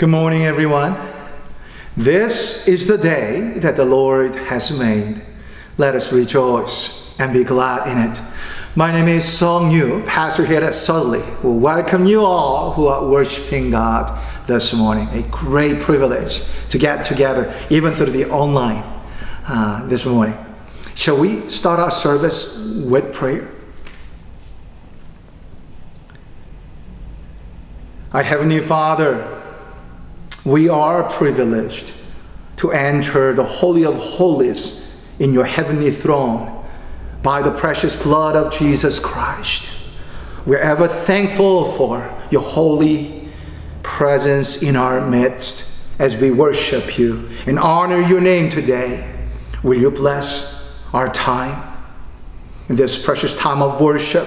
Good morning, everyone. This is the day that the Lord has made. Let us rejoice and be glad in it. My name is Song Yu, pastor here at Sudley. We welcome you all who are worshiping God this morning. A great privilege to get together, even through the online uh, this morning. Shall we start our service with prayer? Our Heavenly Father, we are privileged to enter the Holy of Holies in your heavenly throne by the precious blood of Jesus Christ. We're ever thankful for your holy presence in our midst as we worship you and honor your name today. Will you bless our time in this precious time of worship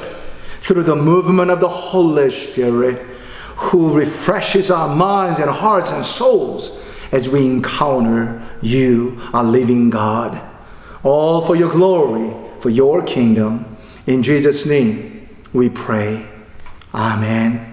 through the movement of the Holy Spirit? Who refreshes our minds and hearts and souls as we encounter you, our living God. All for your glory, for your kingdom. In Jesus' name we pray. Amen.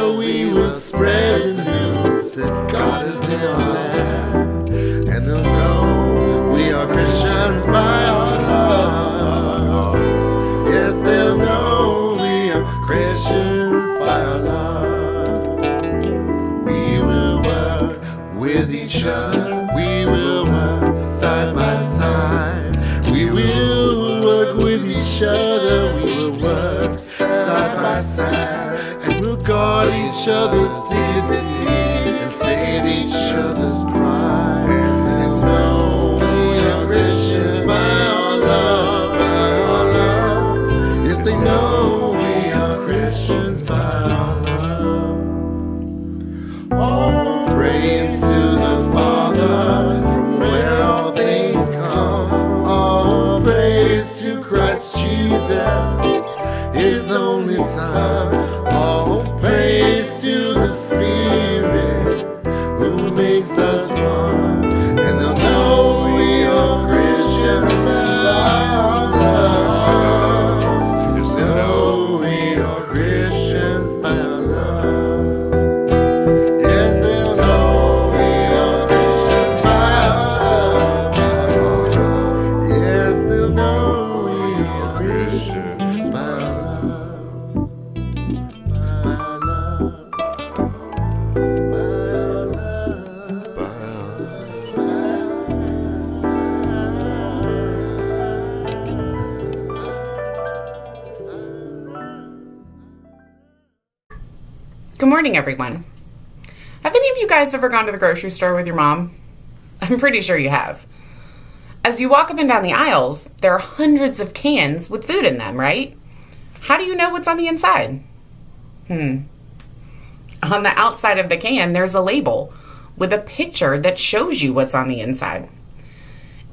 everyone. Have any of you guys ever gone to the grocery store with your mom? I'm pretty sure you have. As you walk up and down the aisles, there are hundreds of cans with food in them, right? How do you know what's on the inside? Hmm. On the outside of the can, there's a label with a picture that shows you what's on the inside.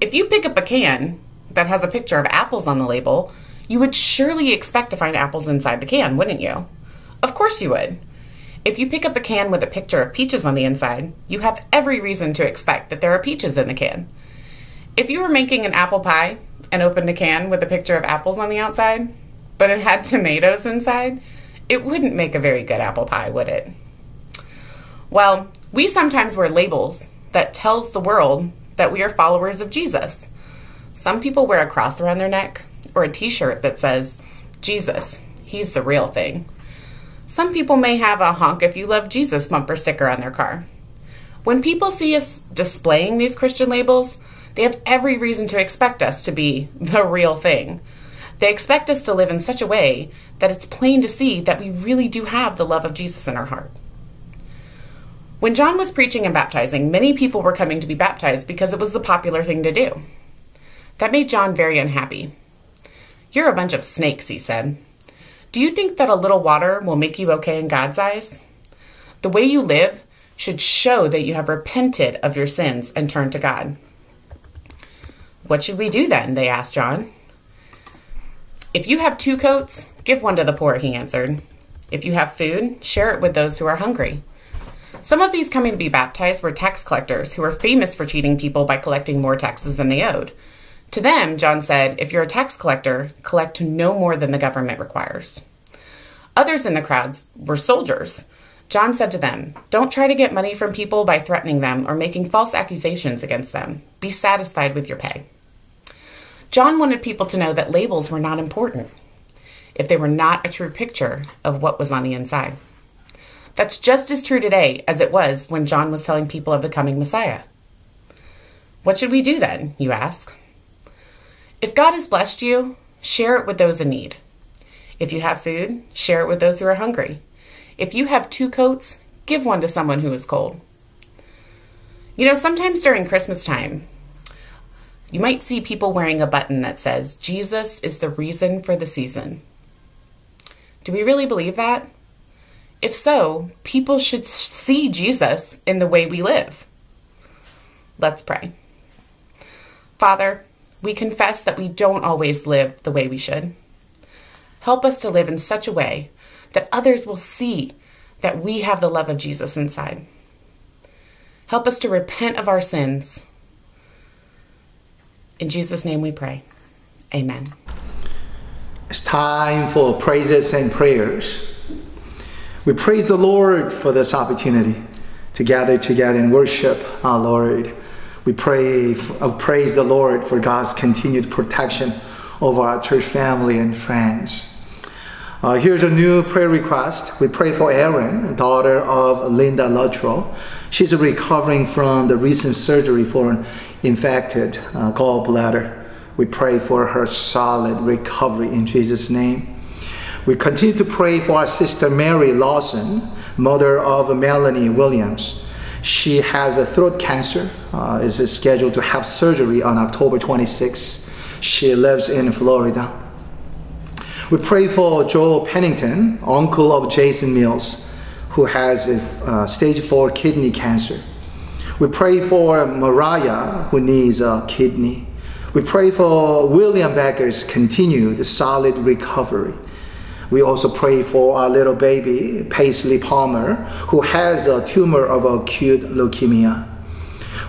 If you pick up a can that has a picture of apples on the label, you would surely expect to find apples inside the can, wouldn't you? Of course you would. If you pick up a can with a picture of peaches on the inside, you have every reason to expect that there are peaches in the can. If you were making an apple pie and opened a can with a picture of apples on the outside, but it had tomatoes inside, it wouldn't make a very good apple pie, would it? Well, we sometimes wear labels that tells the world that we are followers of Jesus. Some people wear a cross around their neck or a t-shirt that says, Jesus, he's the real thing. Some people may have a honk if you love Jesus bumper sticker on their car. When people see us displaying these Christian labels, They have every reason to expect us to be the real thing. They expect us to live in such a way that it's plain to see that we really do have the love of Jesus in our heart. When John was preaching and baptizing, many people were coming to be baptized because it was the popular thing to do. That made John very unhappy. You're a bunch of snakes, he said. Do you think that a little water will make you okay in God's eyes? The way you live should show that you have repented of your sins and turned to God. What should we do then? They asked John. If you have two coats, give one to the poor, he answered. If you have food, share it with those who are hungry. Some of these coming to be baptized were tax collectors who were famous for cheating people by collecting more taxes than they owed. To them, John said, if you're a tax collector, collect no more than the government requires. Others in the crowds were soldiers. John said to them, Don't try to get money from people by threatening them or making false accusations against them. Be satisfied with your pay. John wanted people to know that labels were not important if they were not a true picture of what was on the inside. That's just as true today as it was when John was telling people of the coming Messiah. What should we do then, you ask? If God has blessed you, share it with those in need. If you have food, share it with those who are hungry. If you have two coats, give one to someone who is cold. You know, sometimes during Christmas time, you might see people wearing a button that says, Jesus is the reason for the season. Do we really believe that? If so, people should see Jesus in the way we live. Let's pray. Father, we confess that we don't always live the way we should. Help us to live in such a way that others will see that we have the love of Jesus inside. Help us to repent of our sins. In Jesus' name we pray. Amen. It's time for praises and prayers. We praise the Lord for this opportunity to gather together and worship our Lord. We pray, uh, praise the Lord for God's continued protection over our church family and friends. Uh, here's a new prayer request. We pray for Erin, daughter of Linda Luttrell. She's recovering from the recent surgery for an infected uh, gallbladder. We pray for her solid recovery in Jesus' name. We continue to pray for our sister Mary Lawson, mother of Melanie Williams. She has a throat cancer, uh, is scheduled to have surgery on October 26. She lives in Florida. We pray for Joel Pennington, uncle of Jason Mills, who has a uh, stage 4 kidney cancer. We pray for Mariah, who needs a kidney. We pray for William Becker's continued solid recovery. We also pray for our little baby, Paisley Palmer, who has a tumor of acute leukemia.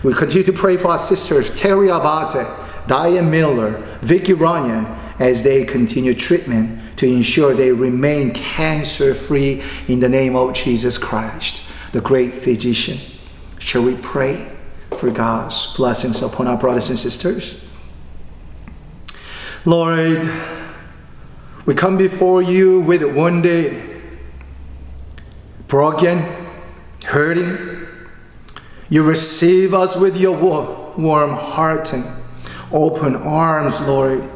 We continue to pray for our sisters, Terry Abate, Diane Miller, Vicky Runyon, as they continue treatment to ensure they remain cancer free in the name of Jesus Christ, the great physician. Shall we pray for God's blessings upon our brothers and sisters? Lord, we come before you with wounded, broken, hurting. You receive us with your warm heart and open arms, Lord.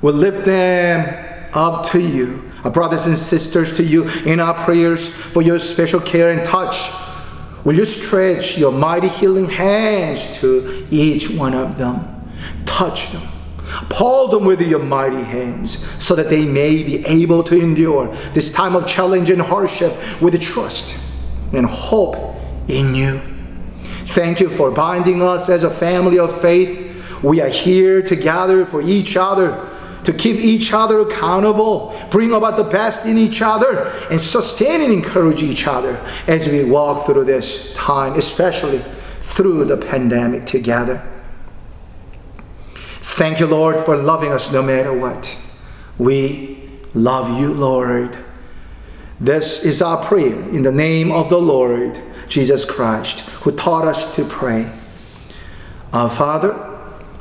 We lift them up to you, our brothers and sisters, to you in our prayers for your special care and touch. Will you stretch your mighty healing hands to each one of them? Touch them Pull them with your mighty hands so that they may be able to endure this time of challenge and hardship with trust and hope in you. Thank you for binding us as a family of faith. We are here to gather for each other, to keep each other accountable, bring about the best in each other, and sustain and encourage each other as we walk through this time, especially through the pandemic together. Thank you, Lord, for loving us no matter what. We love you, Lord. This is our prayer in the name of the Lord Jesus Christ, who taught us to pray. Our Father,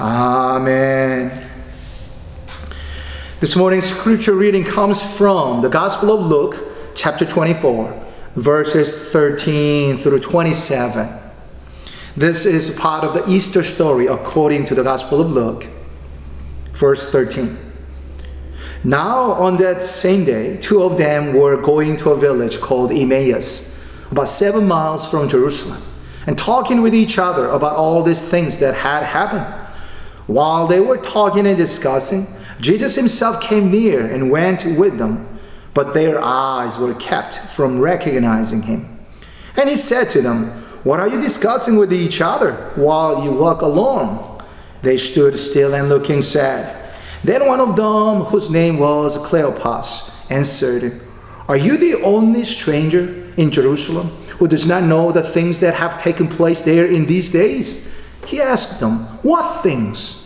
Amen. This morning's scripture reading comes from the Gospel of Luke, chapter 24, verses 13 through 27. This is part of the Easter story according to the Gospel of Luke. Verse 13. Now, on that same day, two of them were going to a village called Emmaus, about seven miles from Jerusalem, and talking with each other about all these things that had happened. While they were talking and discussing, Jesus himself came near and went with them, but their eyes were kept from recognizing him. And he said to them, what are you discussing with each other while you walk along? They stood still and looking sad. Then one of them, whose name was Cleopas, answered, Are you the only stranger in Jerusalem who does not know the things that have taken place there in these days? He asked them, What things?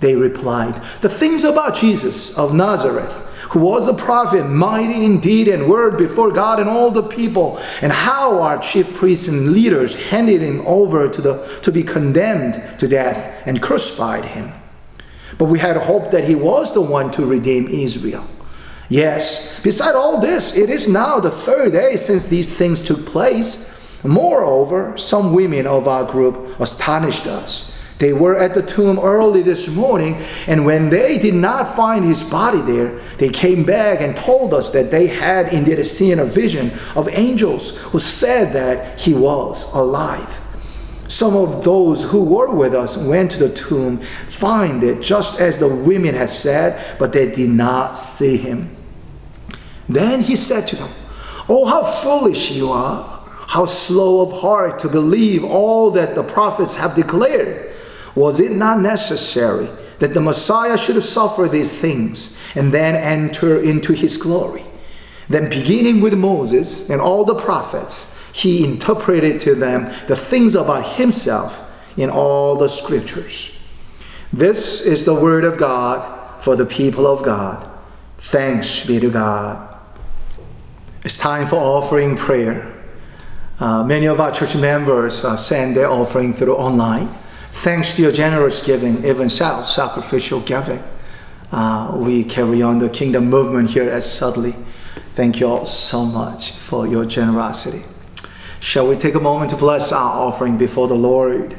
They replied, The things about Jesus of Nazareth who was a prophet, mighty in deed and word before God and all the people, and how our chief priests and leaders handed him over to, the, to be condemned to death and crucified him. But we had hoped that he was the one to redeem Israel. Yes, beside all this, it is now the third day since these things took place. Moreover, some women of our group astonished us they were at the tomb early this morning, and when they did not find his body there, they came back and told us that they had indeed seen a vision of angels who said that he was alive. Some of those who were with us went to the tomb, find it just as the women had said, but they did not see him. Then he said to them, Oh, how foolish you are! How slow of heart to believe all that the prophets have declared! Was it not necessary that the Messiah should suffer these things and then enter into his glory? Then, beginning with Moses and all the prophets, he interpreted to them the things about himself in all the scriptures. This is the word of God for the people of God. Thanks be to God. It's time for offering prayer. Uh, many of our church members uh, send their offering through online. Thanks to your generous giving, even self sacrificial giving, uh, we carry on the kingdom movement here at Sudley. Thank you all so much for your generosity. Shall we take a moment to bless our offering before the Lord?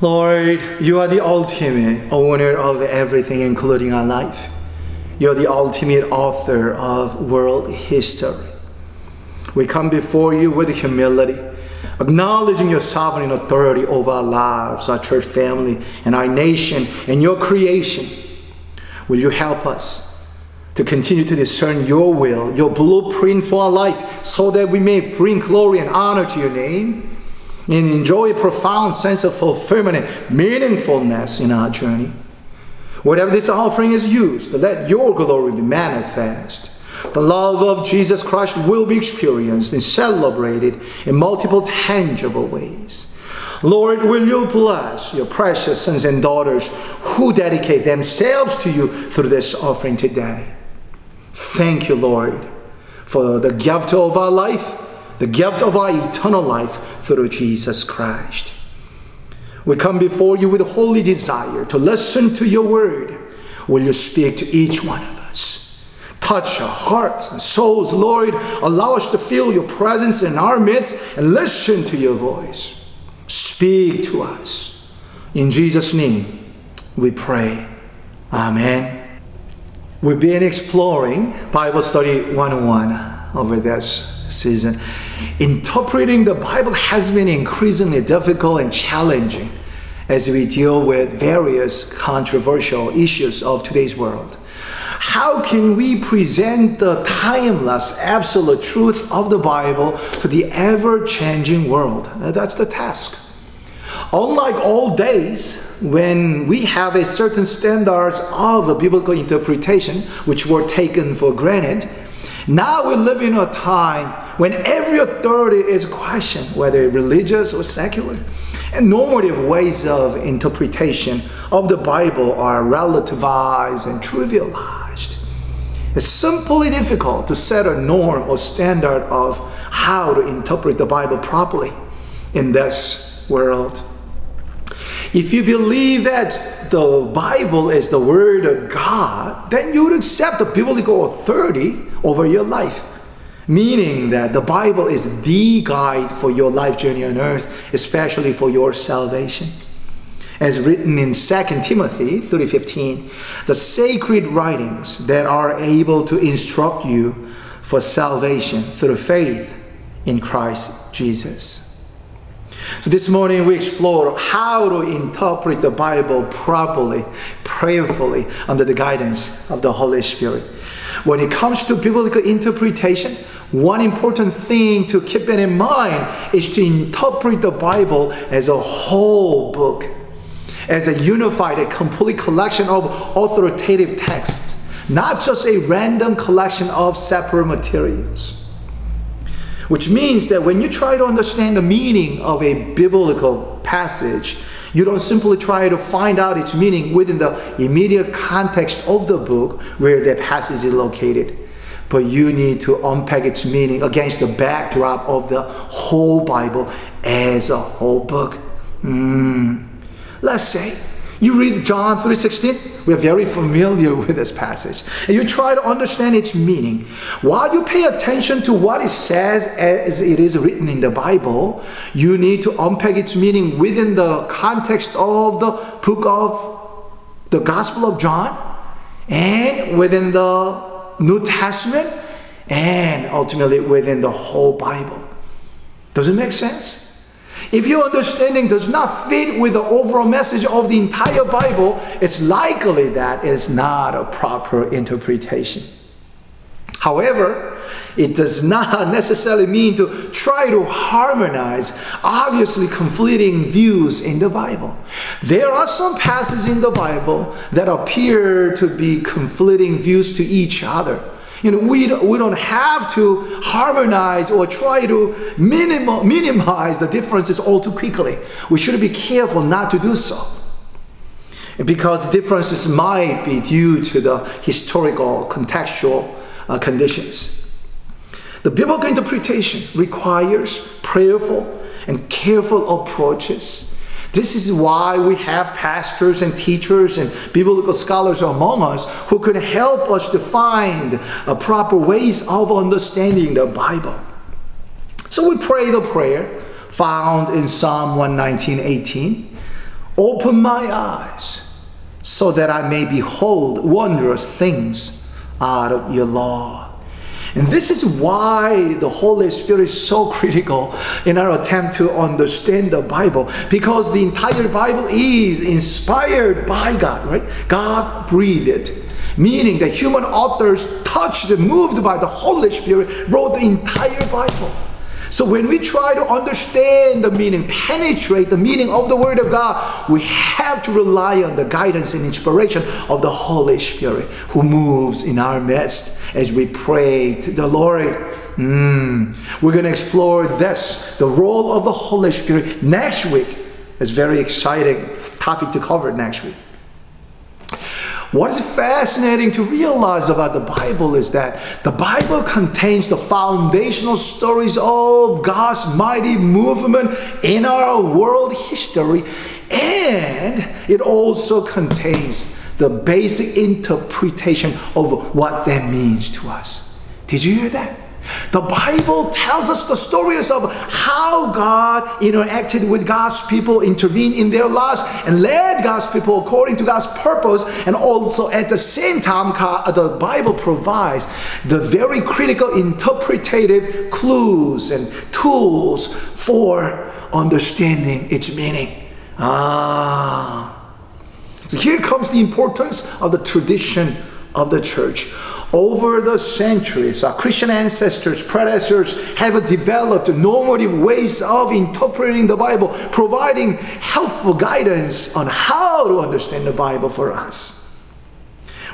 Lord, you are the ultimate owner of everything, including our life. You're the ultimate author of world history. We come before you with humility acknowledging your sovereign authority over our lives, our church family, and our nation, and your creation. Will you help us to continue to discern your will, your blueprint for our life, so that we may bring glory and honor to your name and enjoy a profound sense of fulfillment and meaningfulness in our journey? Whatever this offering is used, let your glory be manifest the love of Jesus Christ will be experienced and celebrated in multiple tangible ways. Lord, will you bless your precious sons and daughters who dedicate themselves to you through this offering today? Thank you, Lord, for the gift of our life, the gift of our eternal life through Jesus Christ. We come before you with a holy desire to listen to your word. Will you speak to each one of us? touch our hearts and souls. Lord, allow us to feel your presence in our midst and listen to your voice. Speak to us. In Jesus' name, we pray. Amen. We've been exploring Bible Study 101 over this season. Interpreting the Bible has been increasingly difficult and challenging as we deal with various controversial issues of today's world. How can we present the timeless, absolute truth of the Bible to the ever changing world? That's the task. Unlike old days, when we have a certain standards of biblical interpretation which were taken for granted, now we live in a time when every authority is questioned, whether religious or secular. And normative ways of interpretation of the Bible are relativized and trivialized. It's simply difficult to set a norm or standard of how to interpret the Bible properly in this world. If you believe that the Bible is the Word of God, then you would accept the biblical authority over your life. Meaning that the Bible is the guide for your life journey on earth, especially for your salvation. As written in 2 Timothy 3:15, the sacred writings that are able to instruct you for salvation through faith in Christ Jesus. So this morning we explore how to interpret the Bible properly, prayerfully, under the guidance of the Holy Spirit. When it comes to biblical interpretation, one important thing to keep in mind is to interpret the Bible as a whole book, as a unified, a complete collection of authoritative texts, not just a random collection of separate materials. Which means that when you try to understand the meaning of a biblical passage, you don't simply try to find out its meaning within the immediate context of the book where the passage is located. But you need to unpack its meaning against the backdrop of the whole Bible as a whole book. Mm. Let's say you read John 3:16, we're very familiar with this passage. And you try to understand its meaning. While you pay attention to what it says as it is written in the Bible, you need to unpack its meaning within the context of the book of the Gospel of John and within the New Testament and ultimately within the whole Bible. Does it make sense? If your understanding does not fit with the overall message of the entire Bible, it's likely that it is not a proper interpretation. However, it does not necessarily mean to try to harmonize obviously conflicting views in the Bible. There are some passages in the Bible that appear to be conflicting views to each other. You know, we, we don't have to harmonize or try to minim- minimize the differences all too quickly. We should be careful not to do so. Because differences might be due to the historical, contextual uh, conditions. The biblical interpretation requires prayerful and careful approaches this is why we have pastors and teachers and biblical scholars among us who can help us to find uh, proper ways of understanding the Bible. So we pray the prayer found in Psalm 119 18. Open my eyes so that I may behold wondrous things out of your law. And this is why the Holy Spirit is so critical in our attempt to understand the Bible because the entire Bible is inspired by God, right? God breathed it. Meaning that human authors touched and moved by the Holy Spirit wrote the entire Bible. So when we try to understand the meaning, penetrate the meaning of the Word of God, we have to rely on the guidance and inspiration of the Holy Spirit who moves in our midst as we pray to the Lord. Mm. We're going to explore this, the role of the Holy Spirit next week. It's very exciting topic to cover next week. What is fascinating to realize about the Bible is that the Bible contains the foundational stories of God's mighty movement in our world history, and it also contains the basic interpretation of what that means to us. Did you hear that? The Bible tells us the stories of how God interacted with God's people, intervened in their lives, and led God's people according to God's purpose. And also at the same time, the Bible provides the very critical interpretative clues and tools for understanding its meaning. Ah. So here comes the importance of the tradition of the church over the centuries, our Christian ancestors, predecessors have developed normative ways of interpreting the Bible, providing helpful guidance on how to understand the Bible for us.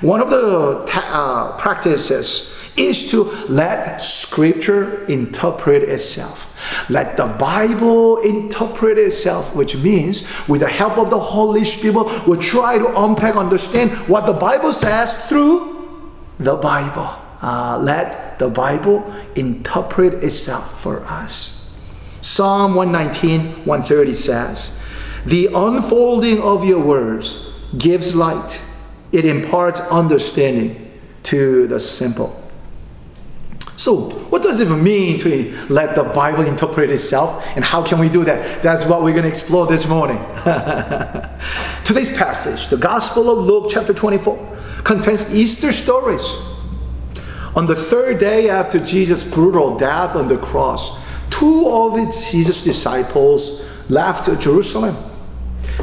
One of the uh, practices is to let Scripture interpret itself. Let the Bible interpret itself, which means with the help of the Holy Spirit, we'll try to unpack, understand what the Bible says through the Bible. Uh, let the Bible interpret itself for us. Psalm 119, 130 says, The unfolding of your words gives light, it imparts understanding to the simple. So, what does it mean to let the Bible interpret itself, and how can we do that? That's what we're going to explore this morning. Today's passage, the Gospel of Luke, chapter 24, contains Easter stories. On the third day after Jesus' brutal death on the cross, two of Jesus' disciples left Jerusalem.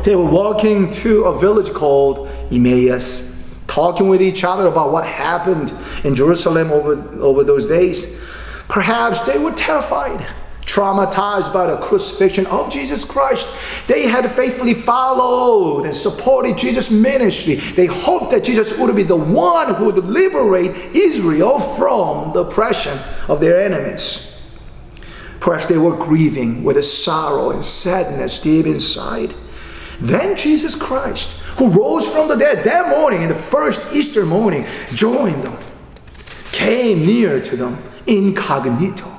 They were walking to a village called Emmaus talking with each other about what happened in Jerusalem over, over those days. Perhaps they were terrified, traumatized by the crucifixion of Jesus Christ. They had faithfully followed and supported Jesus' ministry. They hoped that Jesus would be the one who would liberate Israel from the oppression of their enemies. Perhaps they were grieving with a sorrow and sadness deep inside. Then Jesus Christ, who rose from the dead that morning, in the first Easter morning, joined them, came near to them incognito.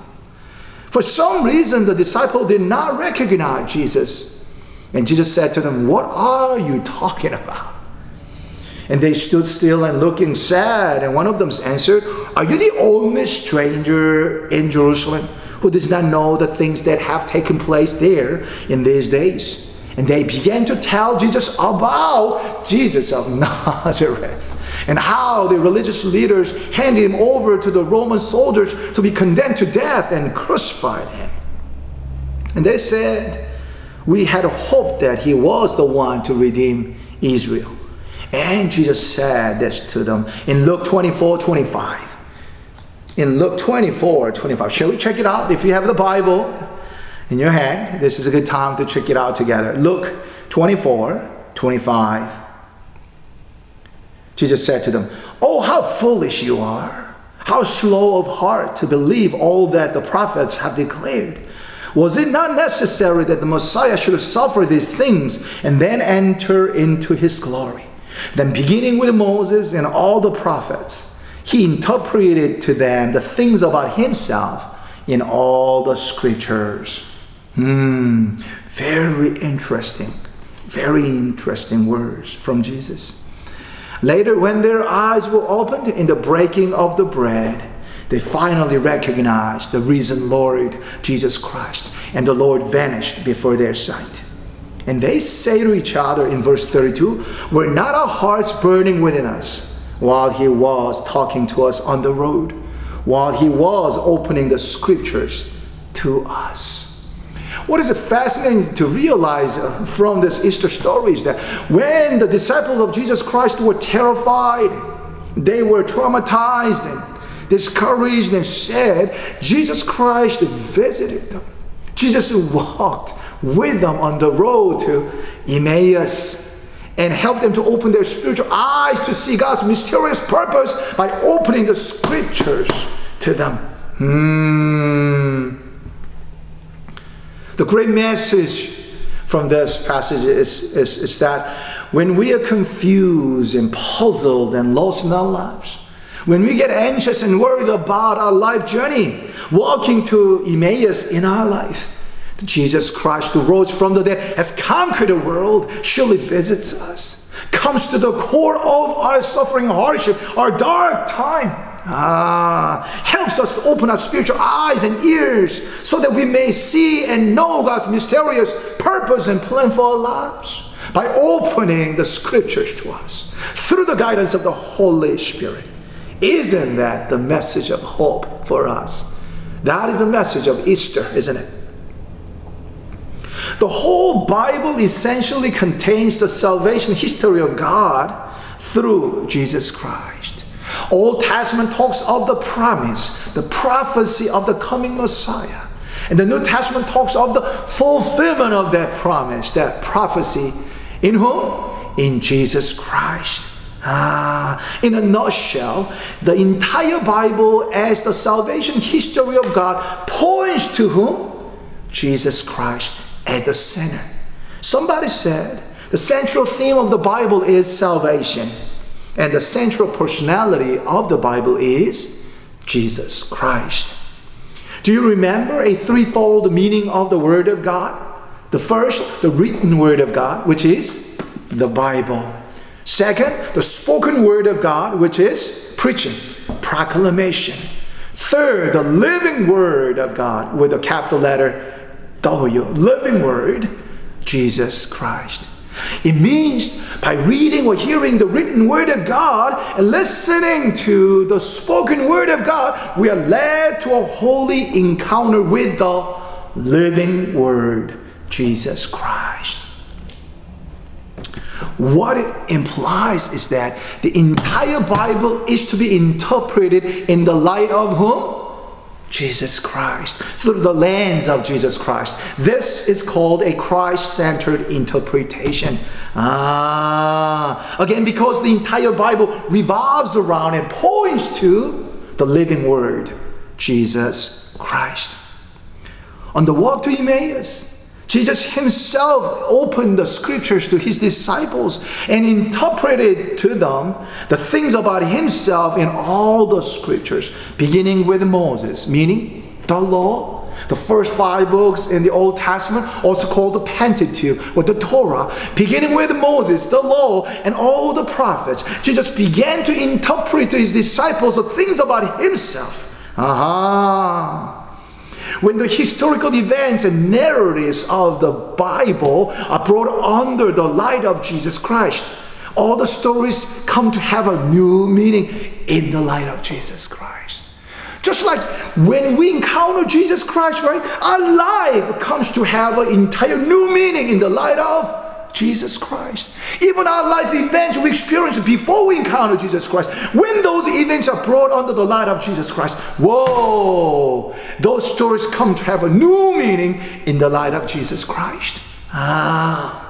For some reason, the disciple did not recognize Jesus. And Jesus said to them, What are you talking about? And they stood still and looking sad. And one of them answered, Are you the only stranger in Jerusalem who does not know the things that have taken place there in these days? And they began to tell Jesus about Jesus of Nazareth and how the religious leaders handed him over to the Roman soldiers to be condemned to death and crucified him. And they said, We had hoped that he was the one to redeem Israel. And Jesus said this to them in Luke 24 25. In Luke 24 25. Shall we check it out? If you have the Bible, in your hand. This is a good time to check it out together. Luke 24, 25. Jesus said to them, Oh, how foolish you are! How slow of heart to believe all that the prophets have declared. Was it not necessary that the Messiah should suffer these things and then enter into his glory? Then, beginning with Moses and all the prophets, he interpreted to them the things about himself in all the scriptures. Hmm, very interesting, very interesting words from Jesus. Later, when their eyes were opened in the breaking of the bread, they finally recognized the risen Lord Jesus Christ, and the Lord vanished before their sight. And they say to each other in verse 32 Were not our hearts burning within us while he was talking to us on the road, while he was opening the scriptures to us? What is it fascinating to realize uh, from this Easter story is that when the disciples of Jesus Christ were terrified, they were traumatized and discouraged and sad, Jesus Christ visited them. Jesus walked with them on the road to Emmaus and helped them to open their spiritual eyes to see God's mysterious purpose by opening the scriptures to them. Hmm. The great message from this passage is, is, is that when we are confused and puzzled and lost in our lives, when we get anxious and worried about our life journey, walking to Emmaus in our life, Jesus Christ, who rose from the dead, has conquered the world, surely visits us, comes to the core of our suffering, hardship, our dark time Ah, helps us to open our spiritual eyes and ears so that we may see and know God's mysterious purpose and plan for our lives by opening the scriptures to us through the guidance of the Holy Spirit. Isn't that the message of hope for us? That is the message of Easter, isn't it? The whole Bible essentially contains the salvation history of God through Jesus Christ. Old Testament talks of the promise, the prophecy of the coming Messiah. And the New Testament talks of the fulfillment of that promise, that prophecy. In whom? In Jesus Christ. Ah, in a nutshell, the entire Bible as the salvation history of God points to whom? Jesus Christ at the center. Somebody said the central theme of the Bible is salvation, and the central personality of the Bible is Jesus Christ. Do you remember a threefold meaning of the Word of God? The first, the written Word of God, which is the Bible. Second, the spoken Word of God, which is preaching, proclamation. Third, the living Word of God with a capital letter W, living Word, Jesus Christ. It means by reading or hearing the written word of God and listening to the spoken word of God, we are led to a holy encounter with the living word, Jesus Christ. What it implies is that the entire Bible is to be interpreted in the light of whom? Jesus Christ, through the lens of Jesus Christ. This is called a Christ centered interpretation. Ah, again, because the entire Bible revolves around and points to the living Word, Jesus Christ. On the walk to Emmaus, Jesus himself opened the scriptures to his disciples and interpreted to them the things about himself in all the scriptures, beginning with Moses, meaning the law, the first five books in the Old Testament, also called the Pentateuch or the Torah, beginning with Moses, the law, and all the prophets. Jesus began to interpret to his disciples the things about himself. Aha. When the historical events and narratives of the Bible are brought under the light of Jesus Christ, all the stories come to have a new meaning in the light of Jesus Christ. Just like when we encounter Jesus Christ, right, our life comes to have an entire new meaning in the light of Jesus Christ. Even our life events we experience before we encounter Jesus Christ, when those events are brought under the light of Jesus Christ, whoa, those stories come to have a new meaning in the light of Jesus Christ. Ah.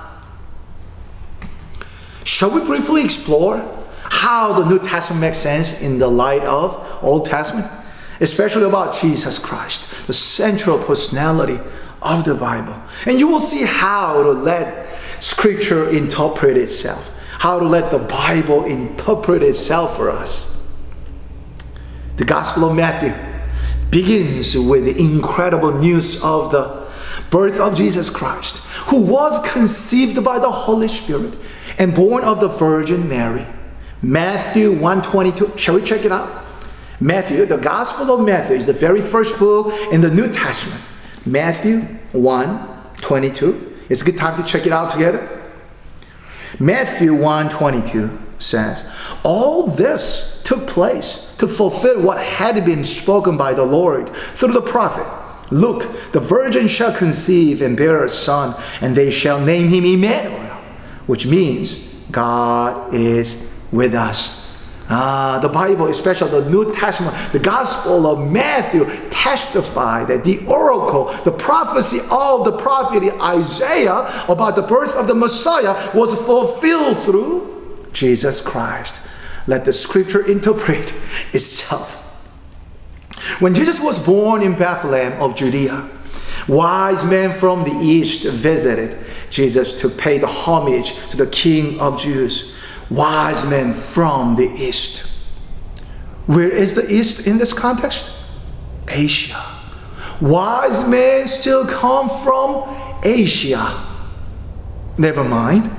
Shall we briefly explore how the New Testament makes sense in the light of Old Testament? Especially about Jesus Christ, the central personality of the Bible. And you will see how to let Scripture interpret itself, how to let the Bible interpret itself for us. The Gospel of Matthew begins with the incredible news of the birth of Jesus Christ, who was conceived by the Holy Spirit and born of the Virgin Mary. Matthew 122. Shall we check it out? Matthew, the Gospel of Matthew is the very first book in the New Testament. Matthew 1 22. It's a good time to check it out together. Matthew 1:22 says, "All this took place to fulfill what had been spoken by the Lord through the prophet. Look, the virgin shall conceive and bear a son, and they shall name him Emmanuel, which means God is with us." Ah, the Bible, especially the New Testament, the Gospel of Matthew, testify that the oracle, the prophecy of the prophet Isaiah about the birth of the Messiah was fulfilled through Jesus Christ. Let the scripture interpret itself. When Jesus was born in Bethlehem of Judea, wise men from the east visited Jesus to pay the homage to the King of Jews wise men from the east. Where is the east in this context? Asia. Wise men still come from Asia. Never mind.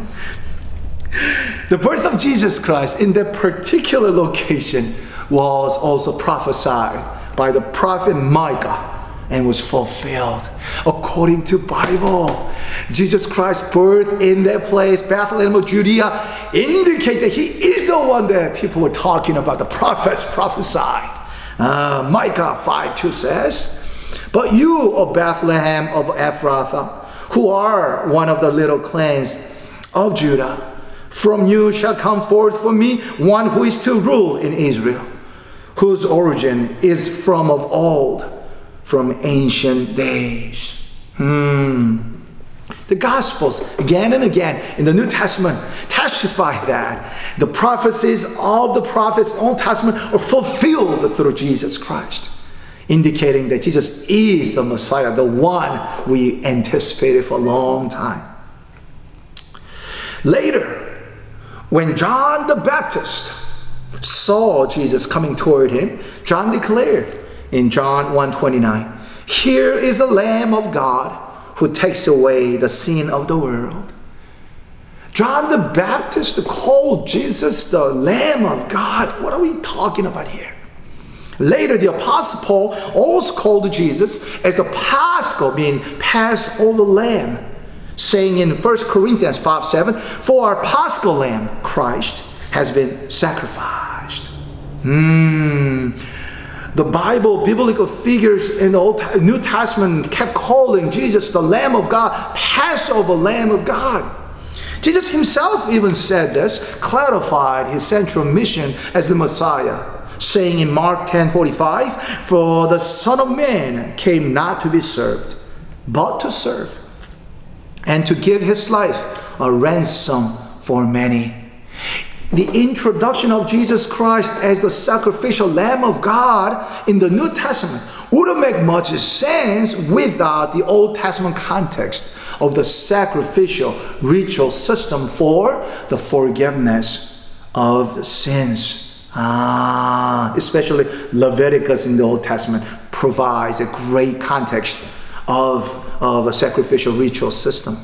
The birth of Jesus Christ in that particular location was also prophesied by the prophet Micah and was fulfilled according to Bible. Jesus Christ's birth in that place, Bethlehem of Judea, indicate that he is the one that people were talking about. The prophets prophesied. Uh, Micah 5 2 says, But you, O Bethlehem of Ephrathah, who are one of the little clans of Judah, from you shall come forth for me one who is to rule in Israel, whose origin is from of old, from ancient days. Hmm. The Gospels, again and again in the New Testament, testify that the prophecies of the prophets Old Testament are fulfilled through Jesus Christ, indicating that Jesus is the Messiah, the one we anticipated for a long time. Later, when John the Baptist saw Jesus coming toward him, John declared in John 1:29, "Here is the Lamb of God who takes away the sin of the world." John the Baptist called Jesus the Lamb of God. What are we talking about here? Later, the Apostle Paul also called Jesus as a Paschal, meaning Passover lamb, saying in 1 Corinthians 5 7, For our Paschal lamb, Christ, has been sacrificed. Hmm. The Bible, biblical figures in the Old New Testament kept calling Jesus the Lamb of God, Passover Lamb of God. Jesus himself even said this, clarified his central mission as the Messiah, saying in Mark 10 45, For the Son of Man came not to be served, but to serve, and to give his life a ransom for many the introduction of Jesus Christ as the sacrificial Lamb of God in the New Testament wouldn't make much sense without the Old Testament context of the sacrificial ritual system for the forgiveness of sins. Ah, especially Leviticus in the Old Testament provides a great context of, of a sacrificial ritual system.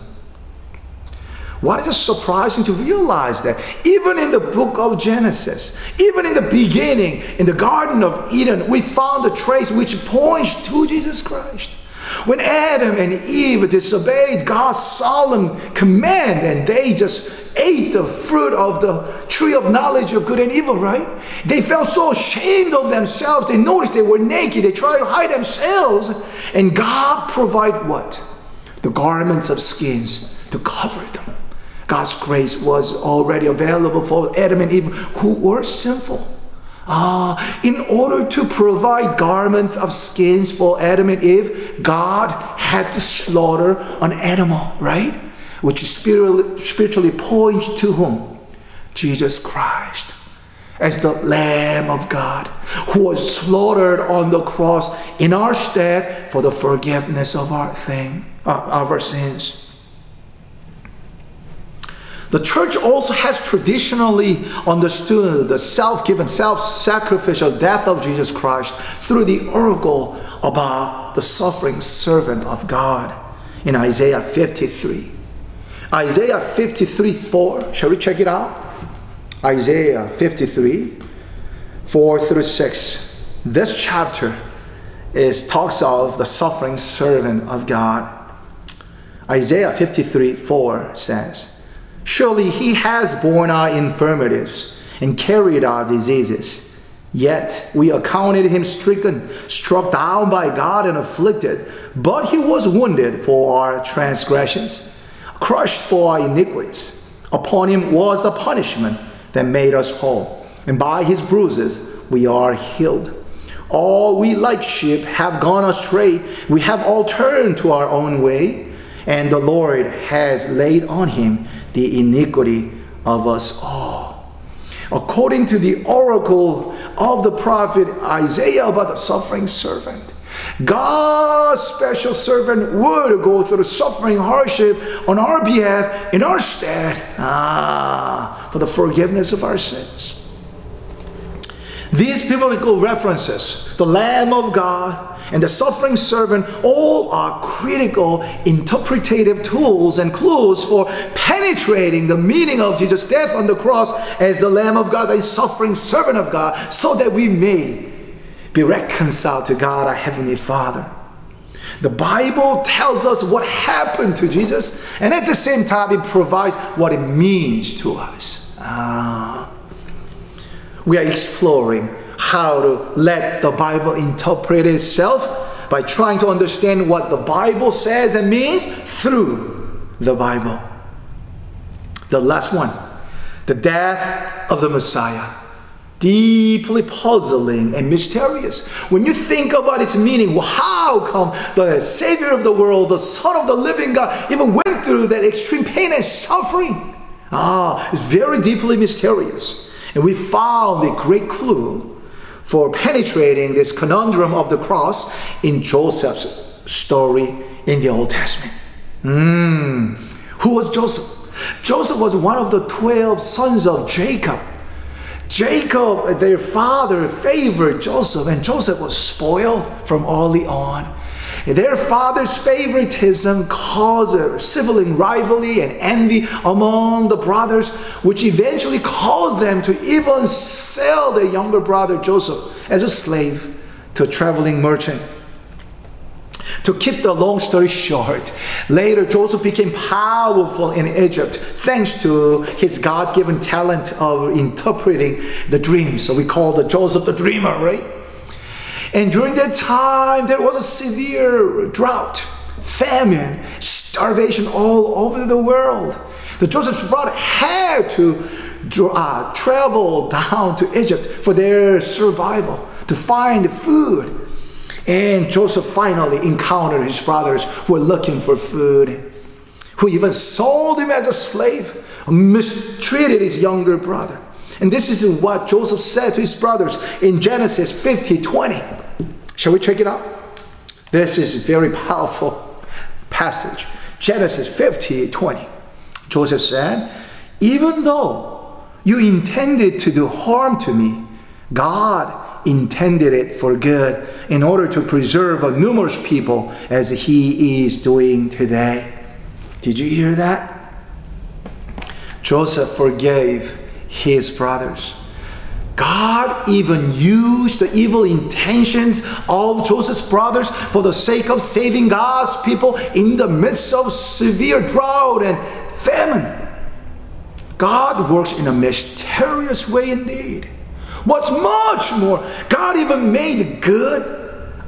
What is it surprising to realize that even in the book of Genesis, even in the beginning, in the Garden of Eden, we found a trace which points to Jesus Christ. When Adam and Eve disobeyed God's solemn command and they just ate the fruit of the tree of knowledge of good and evil, right? They felt so ashamed of themselves. They noticed they were naked. They tried to hide themselves. And God provided what? The garments of skins to cover them. God's grace was already available for Adam and Eve who were sinful. Ah, in order to provide garments of skins for Adam and Eve, God had to slaughter an animal, right? Which spiritually, spiritually points to whom? Jesus Christ as the Lamb of God who was slaughtered on the cross in our stead for the forgiveness of our thing, of our sins. The church also has traditionally understood the self given, self sacrificial death of Jesus Christ through the oracle about the suffering servant of God in Isaiah 53. Isaiah 53 4. Shall we check it out? Isaiah 53 4 through 6. This chapter is talks of the suffering servant of God. Isaiah 53 4 says, Surely he has borne our infirmities and carried our diseases. Yet we accounted him stricken, struck down by God, and afflicted. But he was wounded for our transgressions, crushed for our iniquities. Upon him was the punishment that made us whole, and by his bruises we are healed. All we like sheep have gone astray. We have all turned to our own way, and the Lord has laid on him the iniquity of us all. According to the oracle of the prophet Isaiah about the suffering servant, God's special servant would go through the suffering hardship on our behalf in our stead ah, for the forgiveness of our sins. These biblical references, the Lamb of God, and the suffering servant all are critical interpretative tools and clues for penetrating the meaning of Jesus' death on the cross as the Lamb of God, a suffering servant of God, so that we may be reconciled to God, our Heavenly Father. The Bible tells us what happened to Jesus, and at the same time, it provides what it means to us. Ah. We are exploring how to let the Bible interpret itself by trying to understand what the Bible says and means through the Bible. The last one, the death of the Messiah. deeply puzzling and mysterious. When you think about its meaning, how come the Savior of the world, the Son of the living God, even went through that extreme pain and suffering? Ah, it's very deeply mysterious. And we found a great clue for penetrating this conundrum of the cross in Joseph's story in the Old Testament. Mm. Who was Joseph? Joseph was one of the 12 sons of Jacob. Jacob, their father, favored Joseph, and Joseph was spoiled from early on. Their father's favoritism caused a sibling rivalry and envy among the brothers, which eventually caused them to even sell their younger brother Joseph as a slave to a traveling merchant. To keep the long story short, later Joseph became powerful in Egypt thanks to his God given talent of interpreting the dreams. So we call the Joseph the dreamer, right? And during that time, there was a severe drought, famine, starvation all over the world. The Joseph's brother had to uh, travel down to Egypt for their survival, to find food. And Joseph finally encountered his brothers who were looking for food, who even sold him as a slave, mistreated his younger brother. And this is what Joseph said to his brothers in Genesis 50 20. Shall we check it out? This is a very powerful passage. Genesis 50 20. Joseph said, Even though you intended to do harm to me, God intended it for good in order to preserve a numerous people as he is doing today. Did you hear that? Joseph forgave his brothers. God even used the evil intentions of Joseph's brothers for the sake of saving God's people in the midst of severe drought and famine. God works in a mysterious way indeed. What's much more, God even made good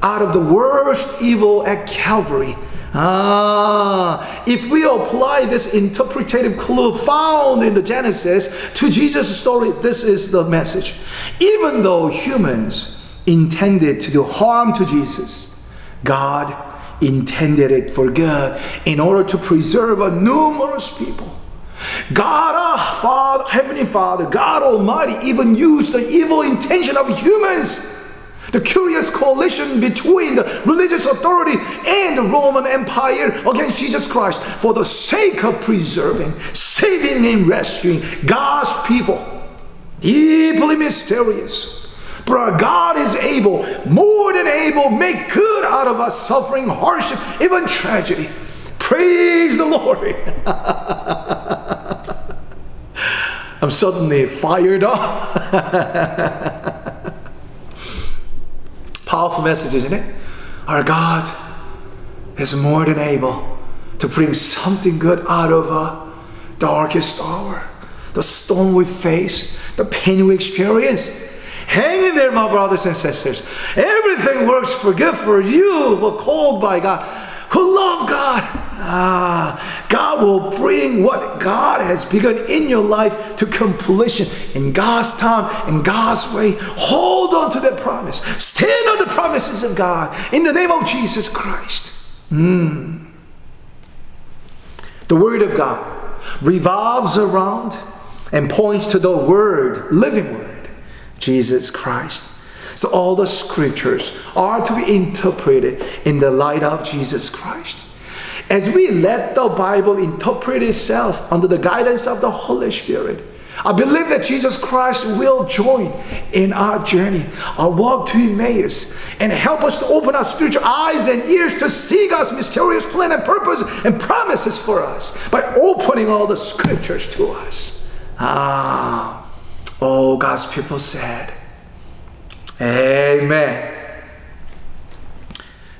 out of the worst evil at Calvary. Ah, if we apply this interpretative clue found in the Genesis to Jesus' story, this is the message. Even though humans intended to do harm to Jesus, God intended it for good in order to preserve a numerous people. God, our Father, Heavenly Father, God Almighty, even used the evil intention of humans. The curious coalition between the religious authority and the Roman Empire against Jesus Christ for the sake of preserving, saving, and rescuing God's people. Deeply mysterious. But our God is able, more than able, make good out of our suffering, hardship, even tragedy. Praise the Lord. I'm suddenly fired up. Powerful message, isn't it? Our God is more than able to bring something good out of a darkest hour. The storm we face, the pain we experience. Hang in there, my brothers and sisters. Everything works for good for you who are called by God, who love God Ah, God will bring what God has begun in your life to completion in God's time, in God's way. Hold on to that promise. Stand on the promises of God in the name of Jesus Christ. Mm. The Word of God revolves around and points to the Word, living Word, Jesus Christ. So all the scriptures are to be interpreted in the light of Jesus Christ. As we let the Bible interpret itself under the guidance of the Holy Spirit, I believe that Jesus Christ will join in our journey, our walk to Emmaus, and help us to open our spiritual eyes and ears to see God's mysterious plan and purpose and promises for us by opening all the scriptures to us. Ah, oh, God's people said, Amen.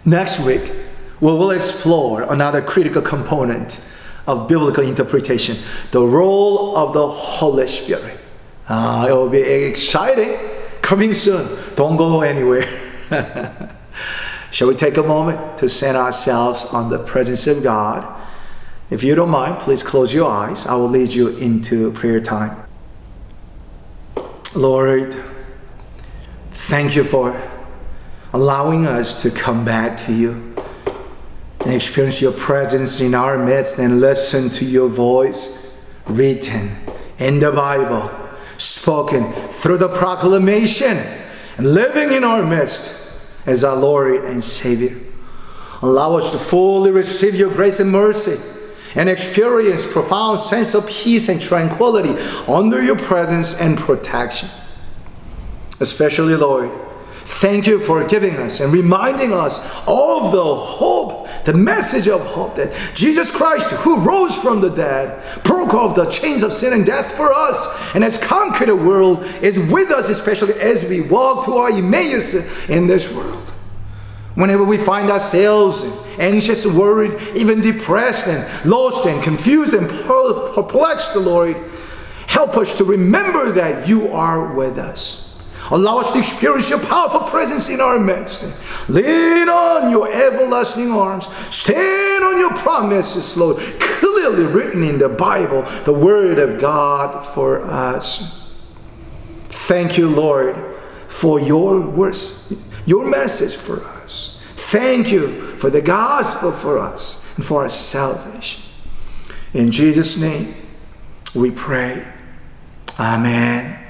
Next week, we will explore another critical component of biblical interpretation the role of the Holy Spirit. Uh, it will be exciting. Coming soon. Don't go anywhere. Shall we take a moment to center ourselves on the presence of God? If you don't mind, please close your eyes. I will lead you into prayer time. Lord, Thank you for allowing us to come back to you and experience your presence in our midst and listen to your voice written in the Bible, spoken through the proclamation, and living in our midst as our Lord and Savior. Allow us to fully receive your grace and mercy and experience profound sense of peace and tranquility under your presence and protection. Especially, Lord, thank you for giving us and reminding us of the hope, the message of hope that Jesus Christ, who rose from the dead, broke off the chains of sin and death for us, and has conquered the world, is with us, especially as we walk to our Emmaus in this world. Whenever we find ourselves anxious, worried, even depressed and lost and confused and perplexed, the Lord, help us to remember that you are with us. Allow us to experience your powerful presence in our midst. Lean on your everlasting arms. Stand on your promises, Lord, clearly written in the Bible, the Word of God for us. Thank you, Lord, for your words, your message for us. Thank you for the gospel for us and for our salvation. In Jesus' name, we pray. Amen.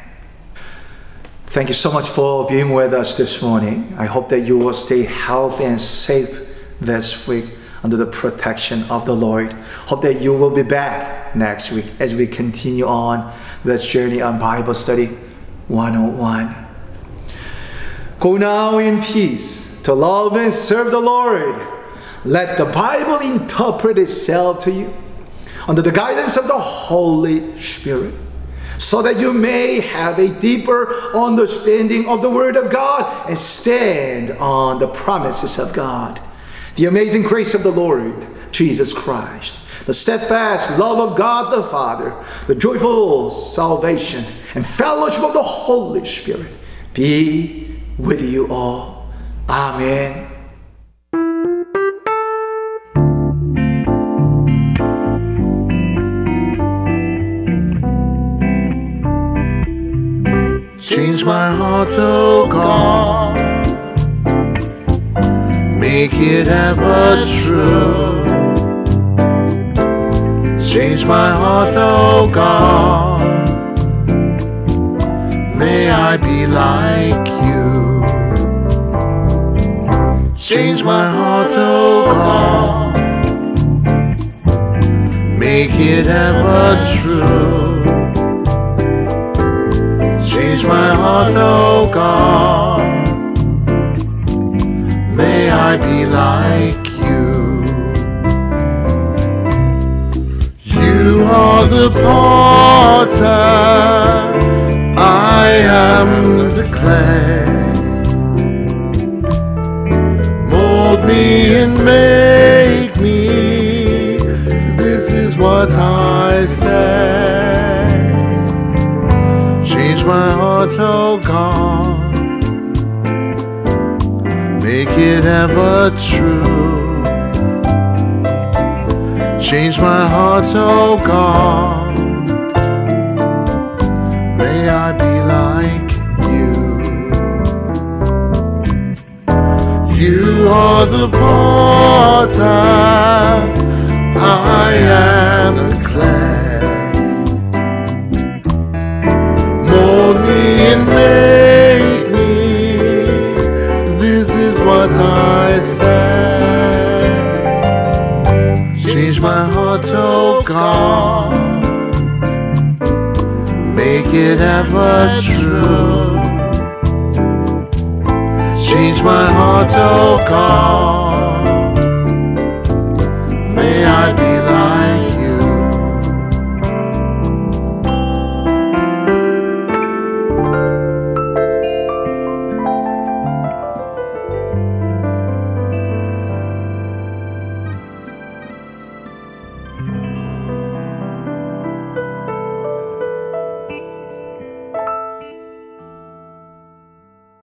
Thank you so much for being with us this morning. I hope that you will stay healthy and safe this week under the protection of the Lord. Hope that you will be back next week as we continue on this journey on Bible Study 101. Go now in peace to love and serve the Lord. Let the Bible interpret itself to you under the guidance of the Holy Spirit so that you may have a deeper understanding of the Word of God and stand on the promises of God. The amazing grace of the Lord Jesus Christ, the steadfast love of God the Father, the joyful salvation and fellowship of the Holy Spirit be with you all. Amen. Change my heart, oh God. Make it ever true. Change my heart, oh God. May I be like you. Change my heart, oh God. Make it ever true. Change my heart, oh God. May I be like you. You are the potter, I am the clay. Mold me and make heart, oh God. May I be like you. You are the potter, I am make it ever true. Change my heart, oh